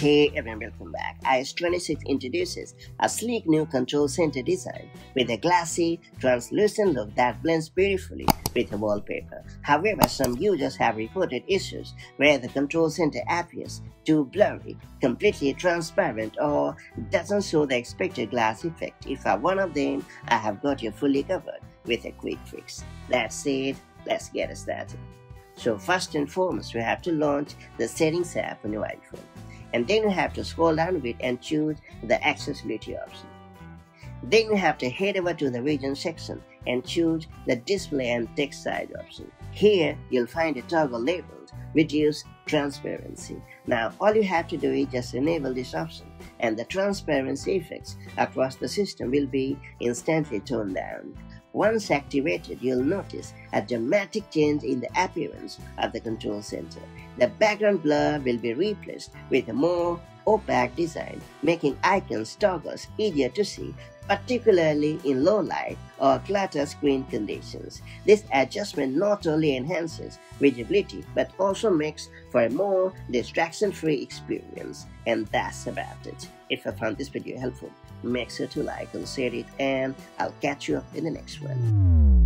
Hey everyone, welcome back. iOS26 introduces a sleek new control center design with a glassy, translucent look that blends beautifully with the wallpaper. However, some users have reported issues where the control center appears too blurry, completely transparent, or doesn't show the expected glass effect. If I'm one of them, I have got you fully covered with a quick fix. That's it, let's get started. So first and foremost, we have to launch the settings app on your iPhone and then you have to scroll down a bit and choose the accessibility option. Then you have to head over to the region section and choose the display and text size option. Here you'll find a toggle reduce transparency. Now all you have to do is just enable this option and the transparency effects across the system will be instantly toned down. Once activated, you'll notice a dramatic change in the appearance of the control center. The background blur will be replaced with a more opaque design, making icons toggles easier to see, particularly in low light or clutter screen conditions. This adjustment not only enhances visibility but also makes for a more distraction-free experience. And that's about it. If you found this video helpful, make sure to like and share it and I'll catch you up in the next one.